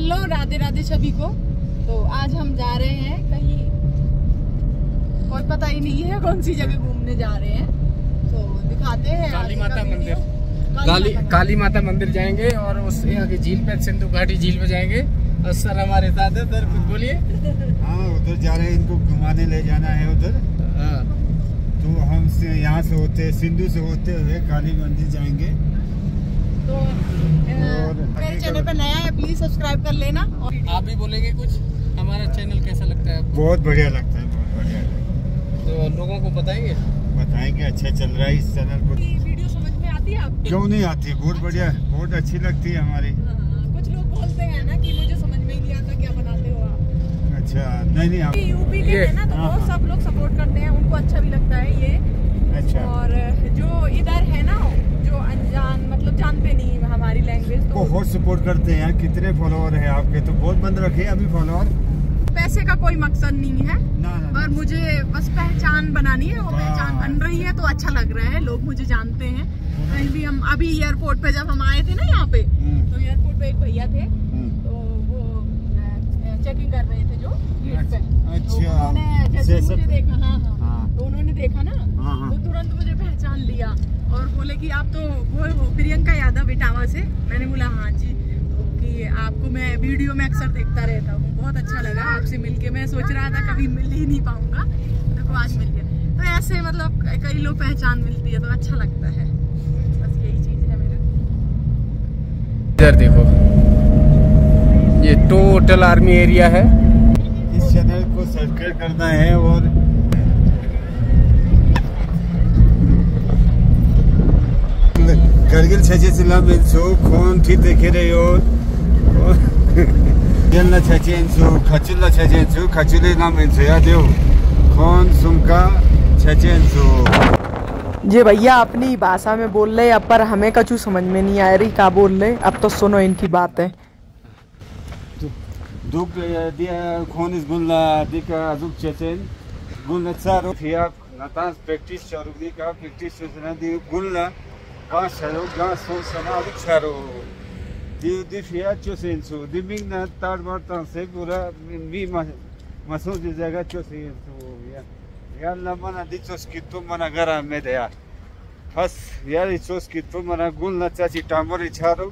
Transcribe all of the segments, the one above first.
Hello Radhe Radhe सभी को। तो आज हम जा रहे हैं कहीं कोई पता ही नहीं है कौन सी जगह घूमने जा रहे हैं। तो दिखाते हैं काली माता मंदिर। काली माता काली माता मंदिर जाएँगे और उससे आगे झील पे सिंधु घाटी झील पे जाएँगे। और सर हमारे साथ है सर कुछ बोलिए। हाँ उधर जा रहे हैं इनको घुमाने ले जाना है उधर। हाँ, तो हम यहाँ से होते सिंधु से होते हुए काली मंदिर जाएँगे। चैनल पर नया है प्लीज़ सब्सक्राइब कर लेना। और आप भी बोलेंगे कुछ? हमारा चैनल कैसा लगता है बहुत बढ़िया लगता है बहुत बढ़िया। तो लोगों को बताएँगे बताएँगे अच्छा चल रहा है इस चैनल को वीडियो समझ में आती है आपको? क्यों नहीं आती? बहुत बढ़िया बहुत अच्छी लगती है हमारी। हाँ, कुछ लोग बोलते हैं ना कि मुझे समझ में ही नहीं आता क्या बनाते हो आप। अच्छा नहीं नहीं आप यूपी के हैं ना तो हाँ, बहुत हाँ। सब लोग सपोर्ट करते हैं उनको अच्छा भी लगता है ये। अच्छा और जो इधर है ना जो अनजान मतलब जानते नहीं है लैंग्वेज तो बहुत सपोर्ट करते हैं कितने फॉलोअर है आपके? तो बहुत बंद रखे अभी फॉलोअर पैसे का कोई मकसद नहीं है। ना ना पर मुझे बस पहचान बनानी है वो हाँ। पहचान बन रही है तो अच्छा लग रहा है लोग मुझे जानते हैं। कहीं भी हम अभी एयरपोर्ट पे जब हम आए थे ना यहाँ पे हम्म, तो एयरपोर्ट पे एक भैया थे हम्म। तो वो चेकिंग कर रहे थे जो गेट पे। तो अच्छा। उन्होंने जैसे जैसे- मुझे देखा हाँ हाँ। हाँ तो देखा ना? हाँ, हाँ। तो तुरंत मुझे पहचान लिया और बोले कि आप तो वो हो प्रियंका यादव इटावा से मैंने बोला हाँ जी। तो कि आपको मैं वीडियो में अक्सर देखता रहता हूँ। बहुत अच्छा लगा आपसे मिलके। मैं सोच रहा था कभी मिल ही नहीं पाऊँगा। देखो आज मिल गया। तो ऐसे मतलब कई लोग पहचान मिलती है तो अच्छा लगता है। बस यही चीज़ है मेरे। इधर देखो। ये टोटल आर्मी एरिया है। इस चैनल को सब्सक्राइब करना है और करगिल छेचे मेन्सो खोन थी देखे रहे हो। येल्ला छेचेन्सु खचुल्ला छेचेन्सु खचुले ना मेन्सो या देव। खोन सुमका छेचेन्सु जी भैया अपनी भाषा में बोल रहे अब पर हमें कछु समझ में नहीं आ रही क्या बोल रहे अब तो सुनो इनकी बात। है दुख दिया खोन इस गुल्ला दिका दुख छेचेन गुल्ला चारो थिया नतास प्रैक्टिस चारो दिका प्रैक्टिस सुना दी गुल्ला। गा सो सना दुख चारो दी दी फिया चोसेन्सु दी मिंग ना तार बार ता से पूरा मी मसो दी जगह चोसेन्सु या या लमना दी चोस कितो मना गरा में दया फस यार चोस कितो मना गुल्ला चाची टामोरी चारो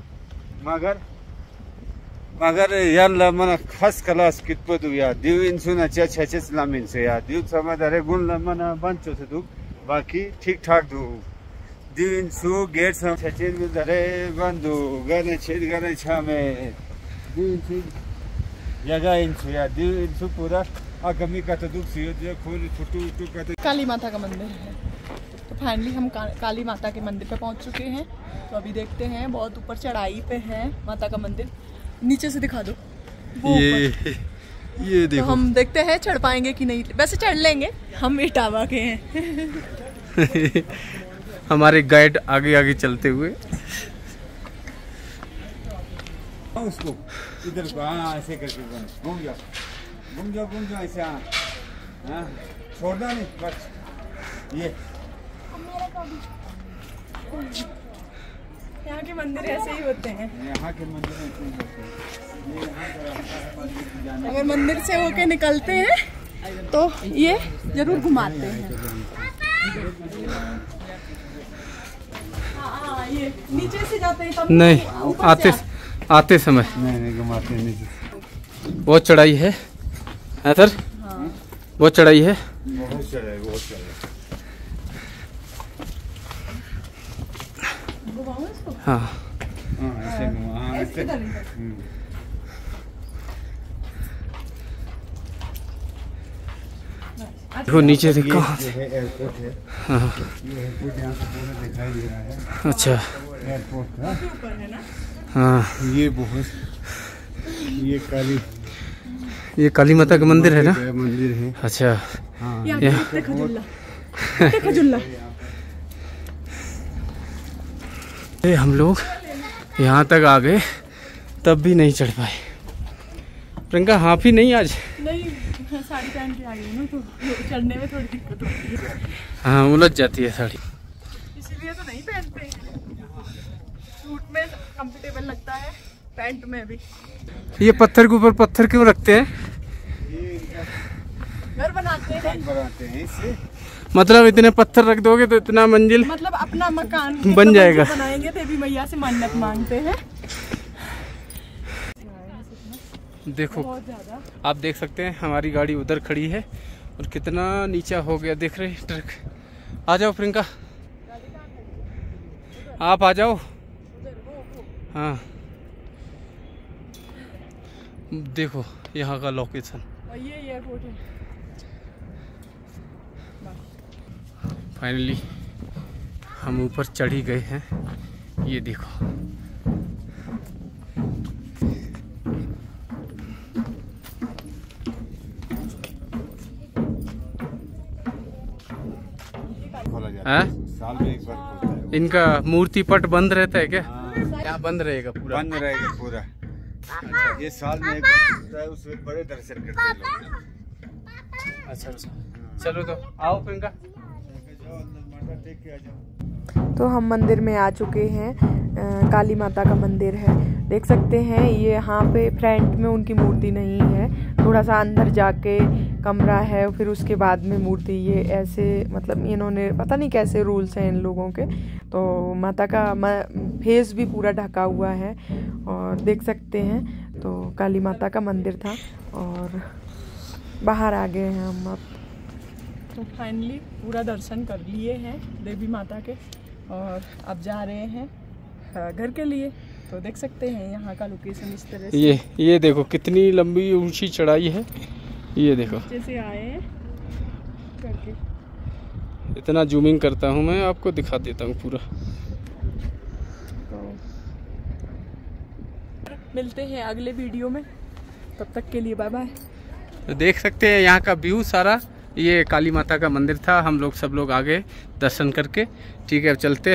मगर याला मला फ़र्स्ट क्लास कितपत या दिव इंसुना च्या छेचेच लामीन से या दिव समझ अरे गुण मना से दु बाकी ठीक ठाक दु दिव इंसु गेट सम छेचेन में दरे बंदु गने छेद गने छा में दिव इंसु जगह इंसु या दिव इंसु पूरा। आगमी का तो दुख सियो जे खोल फुटू टू का तो काली माता का मंदिर है। तो फाइनली हम का, काली माता के मंदिर पे पहुँच चुके हैं। तो अभी देखते हैं बहुत ऊपर चढ़ाई पे है माता का मंदिर। नीचे से दिखा दो। वो ऊपर। ये तो हम देखते हैं चढ़ पाएँगे कि नहीं। वैसे चढ़ लेंगे हम इटावा के हैं। हमारे गाइड आगे आगे चलते हुए। उसको इधर को हाँ ऐसे करके घूम जाओ घूम जाओ घूम जाओ ऐसे हाँ हाँ छोड़ना नहीं बस ये। यहाँ के मंदिर ऐसे ही होते हैं। यहाँ के मंदिर ऐसे ही होते हैं। है अगर मंदिर से होके निकलते हैं तो ये ज़रूर घुमाते हैं। हाँ, हाँ, नीचे से जाते हैं तब नहीं आते आते समय। नहीं नहीं घुमाते हैं नीचे बहुत चढ़ाई है। है सर? वो बहुत चढ़ाई है। बहुत चढ़ाई बहुत घुमाऊं इसको? हाँ। हाँ ऐसे घुमा हाँ ऐसे ऐसे किधर नहीं? हम्म। देखो नीचे से ये कहाँ है एयरपोर्ट है हाँ ये एयरपोर्ट यहाँ से? पूरा दिखाई दे रहा है। अच्छा। एयरपोर्ट का है। हाँ ये बहुत ये काली ये काली माता का मंदिर है ना? मंदिर है। अच्छा। हाँ। ये हम लोग यहाँ तक आ गए तब भी नहीं चढ़ पाए। प्रियंका हाफ़ ही नहीं आज? नहीं। साड़ी पहन के आई हूँ तो चढ़ने में थोड़ी दिक्कत होती है। हाँ उलझ जाती है साड़ी। इसीलिए तो नहीं पहनते। हैं सूट में कंफर्टेबल लगता है पैंट में भी। ये पत्थर के ऊपर पत्थर क्यों रखते हैं? घर बनाते हैं। बनाते हैं इससे मतलब इतने पत्थर रख दोगे तो इतना मंजिल मतलब अपना मकान बन जाएगा। बनाएँगे देवी मैया से मन्नत मांगते हैं। देखो। आप देख सकते हैं हमारी गाड़ी उधर खड़ी है और कितना नीचा हो गया देख रहे हैं ट्रक। आ जाओ प्रियंका। आप आ जाओ। हाँ। देखो यहाँ का लोकेशन ये एयरपोर्ट है। फाइनली हम ऊपर चढ़ ही गए हैं। ये देखो। हैं? है साल में एक बार इनका मूर्ति पट बंद रहता है क्या? यहाँ क्या बंद रहेगा पूरा? बंद रहेगा पूरा। अच्छा, ये साल में एक बार है उसमें बड़े दर्शन करते हैं अच्छा अच्छा। चलो तो आओ प्रियंका। आ तो हम मंदिर में आ चुके हैं। अ, काली माता का मंदिर है। देख सकते हैं ये यहाँ पे फ्रंट में उनकी मूर्ति नहीं है। थोड़ा सा अंदर जाके कमरा है फिर उसके बाद में मूर्ति। ये ऐसे मतलब इन्होंने पता नहीं कैसे रूल्स हैं इन लोगों के। तो माता का म- फेस भी पूरा ढका हुआ है और देख सकते हैं। तो काली माता का मंदिर था और बाहर आ गए हैं हम अब। तो फाइनली पूरा दर्शन कर लिए हैं देवी माता के और अब जा रहे हैं घर के लिए। तो देख सकते हैं यहाँ का लोकेशन इस तरह से। ये ये देखो कितनी लंबी ऊँची चढ़ाई है। ये देखो। नीचे से आए हैं करके। इतना जूमिंग करता हूँ मैं आपको दिखा देता हूँ पूरा। मिलते हैं अगले वीडियो में। तब तक के लिए बाय बाय तो देख सकते हैं यहाँ का व्यू सारा। ये काली माता का मंदिर था। हम लोग सब लोग आ गए दर्शन करके, ठीक है, अब चलते